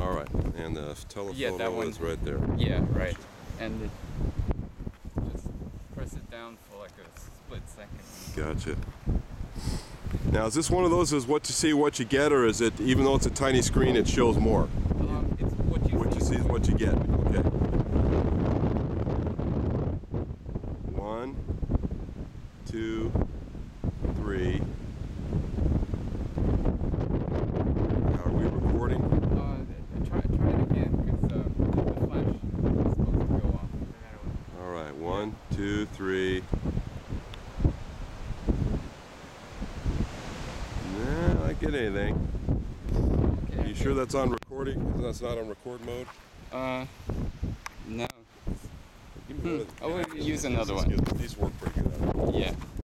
All right, and the telephoto Yeah, that one. is right there. Yeah, right. And it, just press it down for like a split second. Gotcha. Now, is this one of those is what you see, what you get, or is it even though it's a tiny screen, it shows more? Um, it's what you What you see is what you get. Okay. One, two, three. Are we recording? Uh, try, try it again, because uh, the flash is supposed to go off no matter what. All right. One, two, three. Nah, I don't get anything. Okay. You sure that's on recording? That's not on record mode? Uh, no. Give me one of Hmm. I will use another one. These work pretty good. Yeah.